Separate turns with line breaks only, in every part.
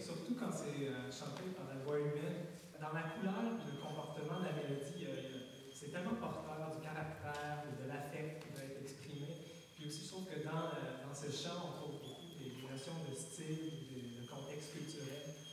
surtout quand c'est euh, chanté par la voix humaine. Dans la couleur le comportement de la mélodie, c'est tellement porteur du caractère, de l'affect qui va être exprimé. Puis aussi, je trouve que dans, euh, dans ce chant, on trouve beaucoup des notions de style, de contexte culturel.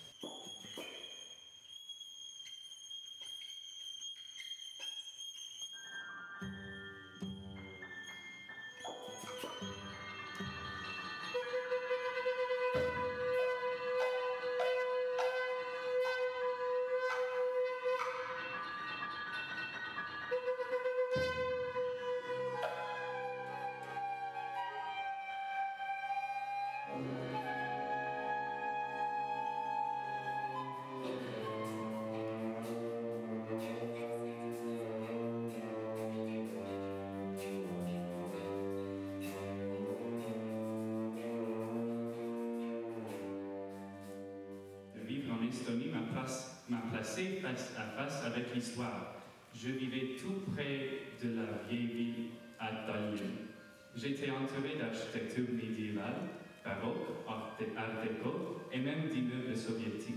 Face à face avec l'histoire. Je vivais tout près de la vieille ville à Tallinn. J'étais entouré d'architecture médiévale, baroque, art déco et même d'immeubles soviétiques.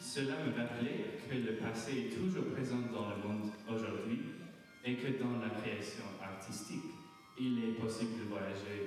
Cela me rappelait que le passé est toujours présent dans le monde aujourd'hui et que dans la création artistique, il est possible de voyager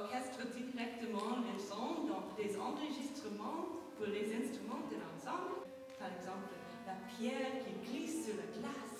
orchestre directement les sons dans des enregistrements pour les instruments de l'ensemble. Par exemple, la pierre qui glisse sur la glace,